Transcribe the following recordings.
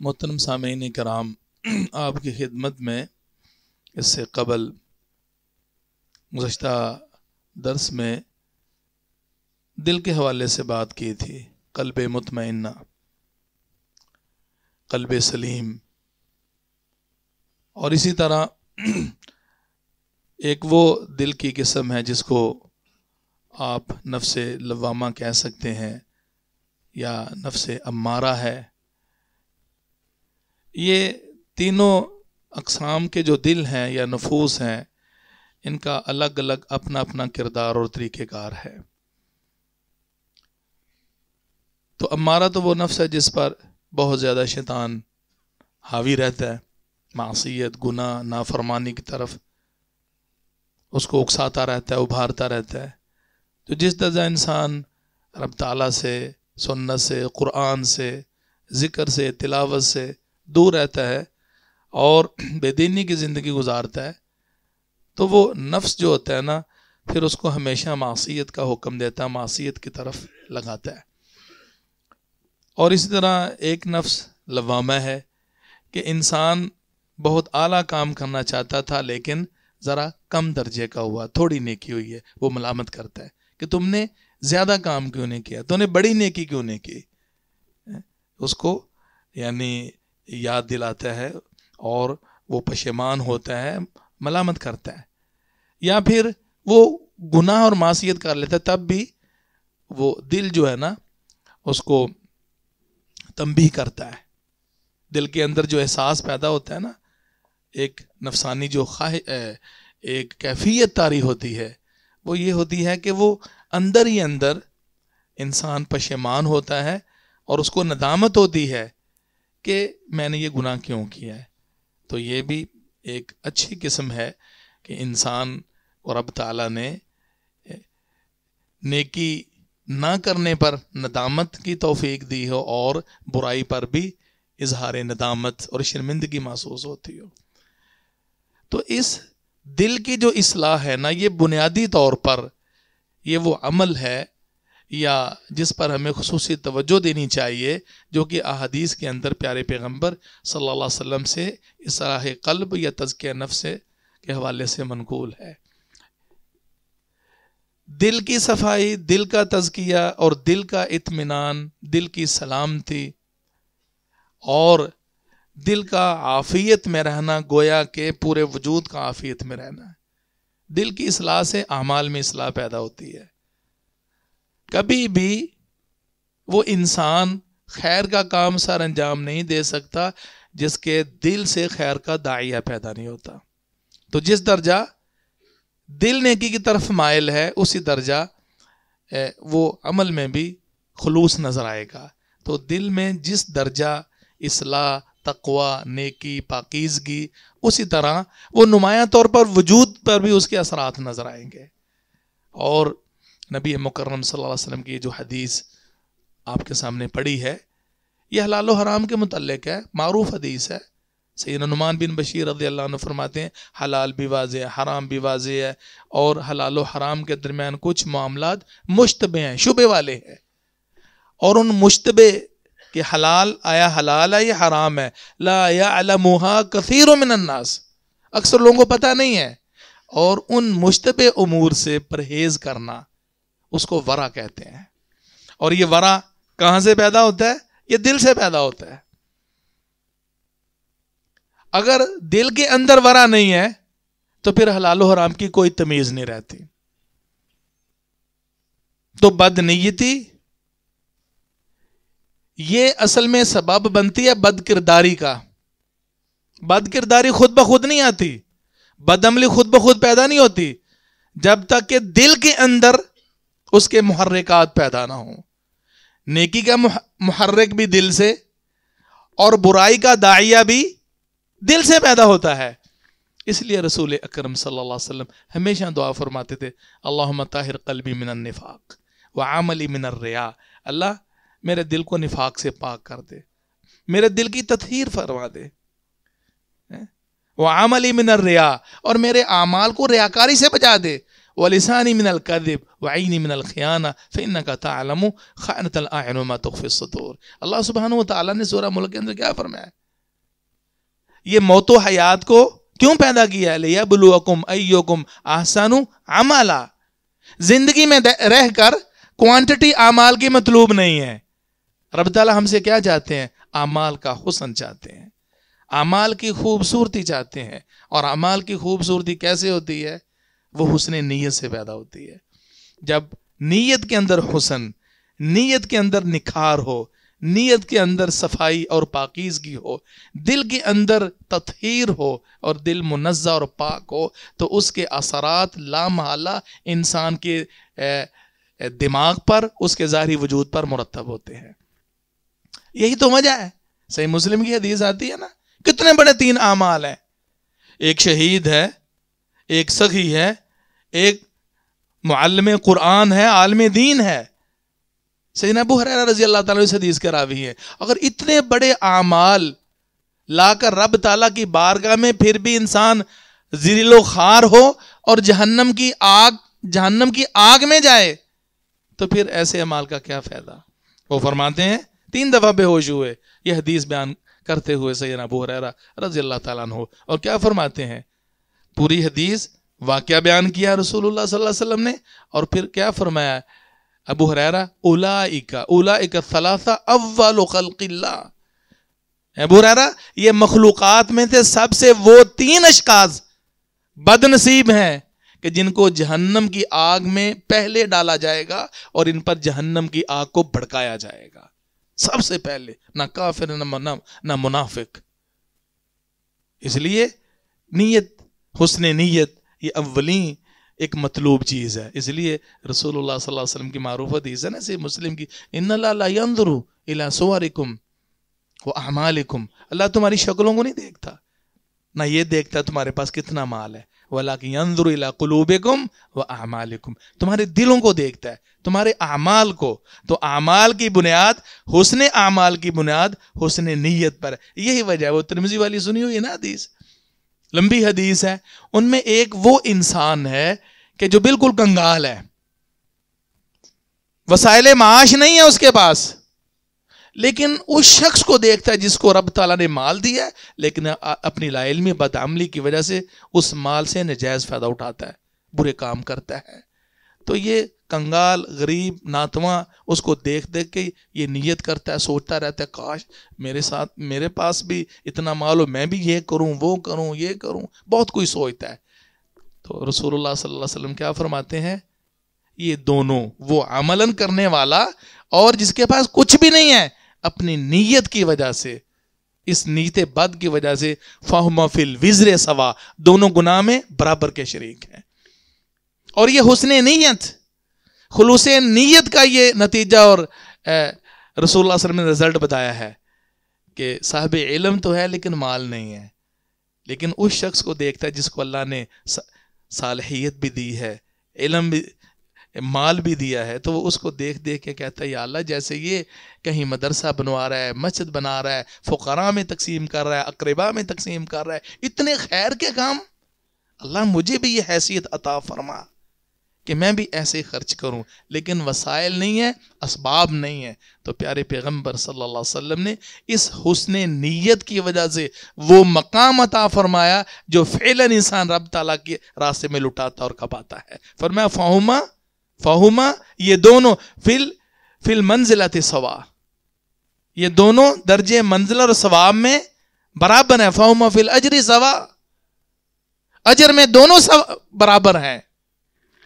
मोहतरम सामीन कराम, आपकी खिदमत में इससे कबल गुज्त दर्स में दिल के हवाले से बात की थी, कल्ब मुतमना कल्ब सलीम। और इसी तरह एक वो दिल की किस्म है जिसको आप नफ्स लवामा कह सकते हैं या नफ्स अम्मारा है। ये तीनों अकसाम के जो दिल हैं या नफूस हैं, इनका अलग अलग अपना अपना किरदार और तरीक़ेकार है। तो अम्मारा तो वो नफ्स है जिस पर बहुत ज़्यादा शैतान हावी रहता है। मासीत गुना नाफरमानी की तरफ़ उसको उकसाता रहता है, उभारता रहता है। तो जिस दर्जा इंसान रब ताला से, सुन्नत से, कुरान से, ज़िक्र से, तिलावत से दूर रहता है और बेदीनी की ज़िंदगी गुजारता है तो वो नफ्स जो होता है ना, फिर उसको हमेशा मासीत का हुक्म देता है मासीत की तरफ़ लगाता है। और इसी तरह एक नफ्स लवामा है कि इंसान बहुत आला काम करना चाहता था, लेकिन ज़रा कम दर्जे का हुआ, थोड़ी नेकी हुई है, वो मलामत करता है कि तुमने ज़्यादा काम क्यों नहीं किया तुमने बड़ी नेकी क्यों नहीं की? उसको यानी याद दिलाता है और वो पशेमान होता है, मलामत करता है। या फिर वो गुनाह और मासीत कर लेता है, तब भी वो दिल जो है ना, उसको तंबी करता है। दिल के अंदर जो एहसास पैदा होता है ना, एक नफसानी जो खा एक कैफियत तारी होती है, वो ये होती है कि वो अंदर ही अंदर इंसान पशेमान होता है और उसको नदामत होती है कि मैंने ये गुनाह क्यों किया है? तो ये भी एक अच्छी किस्म है कि इंसान और अब ताला ने नेकी ना करने पर नदामत की तोफीक दी हो और बुराई पर भी इजहार नदामत और शर्मिंदगी महसूस होती हो। तो इस दिल की जो असलाह है ना, ये बुनियादी तौर पर ये वो अमल है या जिस पर हमें खसूस तवज्जो देनी चाहिए, जो कि अहदीस के अंदर प्यारे पैगंबर अलैहि वसल्लम से इसराह कल्ब या तजक नफ्स के हवाले से मनकूल है। दिल की सफ़ाई, दिल का तजकिया और दिल का इत्मीनान, दिल की सलामती और दिल का आफियत में रहना, गोया के पूरे वजूद का आफियत में रहना। दिल की असलाह से अमाल में असलाह पैदा होती है। कभी भी वो इंसान खैर का काम सर अंजाम नहीं दे सकता, जिसके दिल से खैर का दाइया पैदा नहीं होता। तो जिस दर्जा दिल नेकी की तरफ़ मायल है, उसी दर्जा वो अमल में भी खलूस नज़र आएगा। तो दिल में जिस दर्जा इसलाह, तकवा, नेकी, पाकिजगी, उसी तरह वो नुमाया तौर पर, वजूद पर भी उसके असरात नज़र आएँगे। और नबी मुकरम सल्लल्लाहु अलैहि वसल्लम की जो हदीस आपके सामने पड़ी है, यह हलाल हराम के मुतलक है, मारूफ हदीस है। सैद नुमान बिन बशीर रदी अल्लाह फरमाते हैं, हलाल भी वाज हराम भी वाज है, और हलाल हराम के दरमियान कुछ मामला मुश्तबे हैं, शुबे वाले हैं। और उन मुश्तबे कि हलाल आया हलाल है या हराम है, ला या मिनन्नास अक्सर लोगों को पता नहीं है। और उन मुश्तब उमूर से परहेज करना उसको वरा कहते हैं। और ये वरा कहाँ से पैदा होता है? ये दिल से पैदा होता है। अगर दिल के अंदर वरा नहीं है तो फिर हलाल हराम की कोई तमीज नहीं रहती। तो बदनीयती, ये असल में सबब बनती है बद किरदारी का। बद किरदारी खुद ब खुद नहीं आती। बदअमली खुद ब खुद पैदा नहीं होती। जब तक कि दिल के अंदर उसके मुहर्रिकात पैदा ना हो। नेकी का मुहर्रिक भी दिल से और बुराई का दाइया भी दिल से पैदा होता है। इसलिए रसूल अकरम सल्लल्लाहु अलैहि वसल्लम हमेशा दुआ फरमाते थे अल्लाह ताहिर कल्बी मिनन निफाक व आमली मिनर रिया। अल्लाह, मेरे दिल को निफाक से पाक कर दे। मेरे दिल की तथहीर फरमा दे। वो आमली मिनर रिया, और मेरे आमाल को रियाकारी से बचा दे। वलिसानी मिनल कदिब वईनी मिनल खियाना फ़िन का तालम खानतल आयन तुफ़िसतूर अल्लाह सुबहान तला ने सूरा मुल्क के अंदर क्या फरमाया ये मौतो हयात को क्यों पैदा किया है लिया बुलुकुम अयुकुम आसानु अमाला ज़िंदगी में रहकर क्वांटिटी आमाल की मतलूब नहीं है रब ताला हमसे क्या चाहते हैं आमाल का हुसन चाहते हैं अमाल की खूबसूरती चाहते हैं और अमाल की खूबसूरती कैसे होती है वो हुसन नीयत से पैदा होती है। जब नीयत के अंदर हुसन, नीयत के अंदर निखार हो, नीयत के अंदर सफ़ाई और पाकिजगी हो, दिल के अंदर तथहीर हो और दिल मुनज़ा और पाक हो तो उसके असरात लामहला इंसान के दिमाग पर, उसके ज़ाहरी वजूद पर मुरतब होते हैं। यही तो मज़ा है। सही मुस्लिम की हदीस आती है ना, कितने बड़े तीन आमाल हैं। एक शहीद है एक सखी है, एक मुआलम कुरान है, आलम दीन है। सैन अबू हर रज़ी अल्लाह तला हदीस के रावी है। अगर इतने बड़े आमाल लाकर रब ताला की बारगाह में फिर भी इंसान जिलो खार हो और जहन्नम की आग, जहन्नम की आग में जाए तो फिर ऐसे अमाल का क्या फ़ायदा? वो फरमाते हैं, तीन दफ़ा बेहोश हुए। यह हदीस बयान करते हुए सैन अबू हरेरा रज़ी अल्लाह हो और क्या फरमाते हैं? पूरी हदीस वाक्य बयान किया रसूलुल्लाह सल्लल्लाहु अलैहि वसल्लम ने, और फिर क्या फरमाया? अबू हरेरा, उलाइका उलाइका सलासा खल्किल्ला अबू ये मखलूक़ात में से सबसे वो तीन अशकाज बदनसीब हैं कि जिनको जहन्नम की आग में पहले डाला जाएगा और इन पर जहन्नम की आग को भड़काया जाएगा। सबसे पहले, ना काफिर, ना ना मुनाफिक। इसलिए नीयत हुसन नीयत, ये अवली एक मतलूब चीज़ है। इसलिए अलैहि वसल्लम की मारूफ हदीस है ना से मुस्लिम की इन यंदरु इला सुवरिकुम व अमालिकुम। अल्लाह तुम्हारी शक्लों को नहीं देखता, ना ये देखता तुम्हारे पास कितना माल है। वला कि यंदुर कुलूबिकुम व अमालिकुम। तुम्हारे दिलों को देखता है, तुम्हारे अमाल को। तो अमाल की बुनियाद हुसन अमाल की बुनियाद हुसन नीयत पर यही वजह है। वो तिरमिजी वाली सुनी हुई है ना हदीस? लंबी हदीस है, उनमें एक वो इंसान है कि जो बिल्कुल कंगाल है। वसाइल माश नहीं है उसके पास। लेकिन उस शख्स को देखता है जिसको रब ताला ने माल दिया है, लेकिन अपनी लाइलमी बदअमली की वजह से उस माल से नजायज़ फ़ायदा उठाता है, बुरे काम करता है। तो ये कंगाल, गरीब, नातवा, उसको देख देख के ये नीयत करता है, सोचता रहता है, काश मेरे साथ, मेरे पास भी इतना माल हो, मैं भी ये करूँ, वो करूँ, ये करूँ। बहुत कोई सोचता है। तो रसूलुल्लाह सल्लल्लाहु अलैहि वसल्लम क्या फरमाते हैं? ये दोनों, वो अमलन करने वाला और जिसके पास कुछ भी नहीं है, अपनी नीयत की वजह से, इस नीयत बद की वजह से, फाहमा फिल विजर सवा, दोनों गुनाह में बराबर के शरीक हैं। और ये हुसन नीयत खलूस नीयत का ये नतीजा और रसूल ने रिज़ल्ट बताया है कि साहब इलम तो है लेकिन माल नहीं है। लेकिन उस शख्स को देखता है जिसको अल्लाह ने सालहियत भी दी है, इलम भी, माल भी दिया है तो वो उसको देख देख के कहता है अल्लाह, जैसे ये कहीं मदरसा बनवा रहा है, मस्जिद बना रहा है, फ़ुकरा में तकसीम कर रहा है, अकरबा में तकसीम कर रहा है, इतने खैर के काम? अल्लाह मुझे भी ये हैसियत अता फरमा। कि मैं भी ऐसे खर्च करूँ, लेकिन वसाइल नहीं है इसबाब नहीं है। तो प्यारे पैगंबर सल्लल्लाहु अलैहि वसल्लम ने इस हुसन नीयत की वजह से वो मकाम अता फरमाया, जो फ़ैलन इंसान रब ताला के रास्ते में लुटाता और कपाता है। फरमाया, फ़ाहुमा फ़ाहुमा, ये दोनों फिल फिल मंजिलत सवा। ये दोनों दर्जे मंजिल और सवाब में बराबर है। फ़ाहुमा फिल अजरी सवा। अजर में दोनों सब बराबर हैं।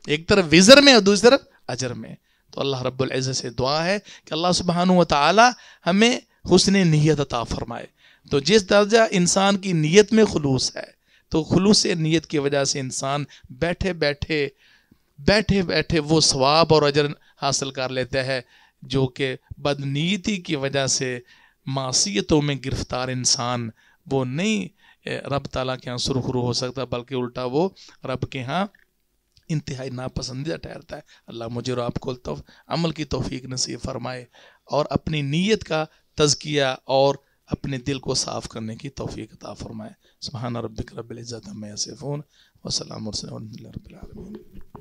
एक तरफ़ विजर में और दूसरी तरफ़ अजर में। तो अल्लाह रब्बुल इज़्ज़त से दुआ है कि अल्लाह सुबहानु व ताला हमें हुसन नीयत अता फरमाए। तो जिस दर्जा इंसान की नीयत में खलूस है तो खलूस नीयत की वजह से इंसान बैठे बैठे बैठे बैठे वो सवाब और अजर हासिल कर लेता है, जो कि बदनीति की वजह से मासीतों में गिरफ़्तार इंसान वो नहीं रब ताला के यहाँ सुरखरू हो सकता, बल्कि उल्टा वो रब के यहाँ इंतहाई नापसंदीदा ठहरता है अल्लाह मुझे और आपको तो अमल की तोफ़ी नसीब फरमाए और अपनी नीयत का तजकिया और अपने दिल को साफ़ करने की तोफ़ी अता फरमाए। सुबहान रबिक रबिल्ज़त मैं सिफ़ोन वसलाम रबीआलमीन